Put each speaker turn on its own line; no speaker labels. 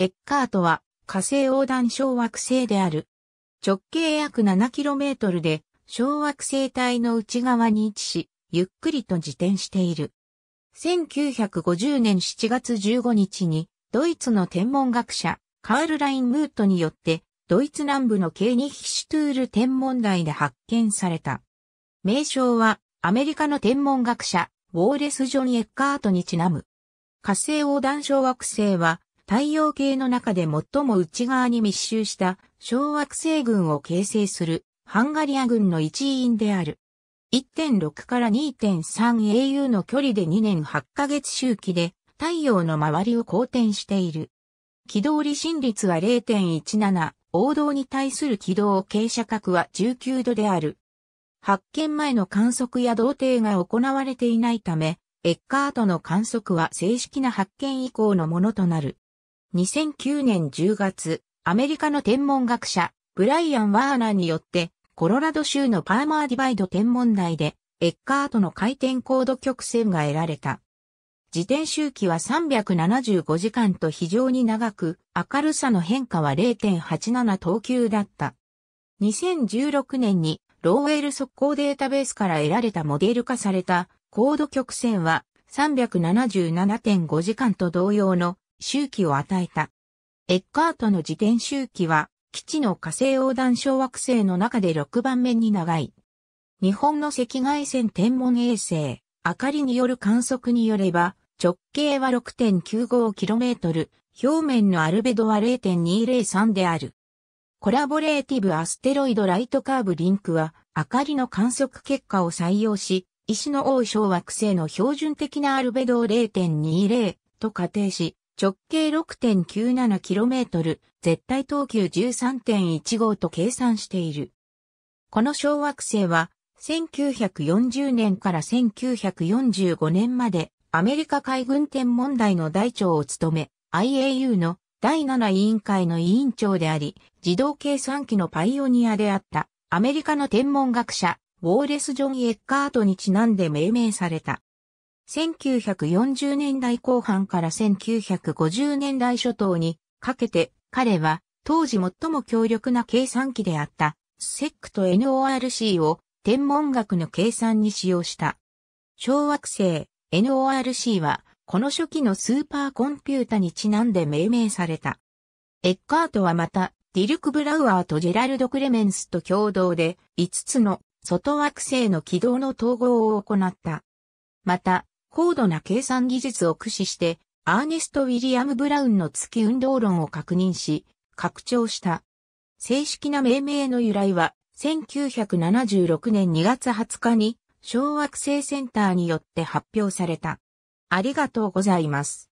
エッカートは火星横断小惑星である。直径約 7km で小惑星帯の内側に位置し、ゆっくりと自転している。1950年7月15日に、ドイツの天文学者、カールライン・ムートによって、ドイツ南部のケーニヒシュトゥール天文台で発見された。名称は、アメリカの天文学者、ウォーレス・ジョン・エッカートにちなむ。火星横断小惑星は、太陽系の中で最も内側に密集した小惑星群を形成するハンガリア群の一員である。1.6から 2.3au の距離で2年8ヶ月周期で太陽の周りを公転している。軌道離心率は0.17、王道に対する軌道傾斜角は19度である。発見前の観測や同定が行われていないため、エッカートの観測は正式な発見以降のものとなる。2009年10月、アメリカの天文学者、ブライアン・ワーナーによって、コロラド州のパーマーディバイド天文台で、エッカートの回転高度曲線が得られた。自転周期は375時間と非常に長く、明るさの変化は0.87等級だった。2016年にローウェル速攻データベースから得られたモデル化された高度曲線は377.5時間と同様の周期を与えた。エッカートの自転周期は既知の火星横断小惑星の中で6番目に長い。日本の赤外線天文衛星、あかりによる観測によれば、直径は 6.95km、表面のアルベドは0.203である。 Collaborative Asteroid Lightcurve Link は、あかりの観測結果を採用し、石の王小惑星の標準的なアルベドを0.20と仮定し、直径 6.97km、絶対等級13.15と計算している。この小惑星は、1940年から1945年までアメリカ海軍天文台の大長を務め、IAU の第7委員会の委員長であり、自動計算機のパイオニアであったアメリカの天文学者、ウォーレス・ジョン・エッカートにちなんで命名された。1940年代後半から1950年代初頭にかけて彼は当時最も強力な計算機であったセックと NORC を天文学の計算に使用した。小惑星 NORC は、この初期のスーパーコンピュータにちなんで命名された。エッカートはまた、ディルク・ブラウアーとジェラルド・クレメンスと共同で、5つの外惑星の軌道の統合を行った。また、高度な計算技術を駆使して、アーネスト・ウィリアム・ブラウンの月運動論を確認し、拡張した。正式な命名の由来は、1976年2月20日に小惑星センターによって発表された。ありがとうございます。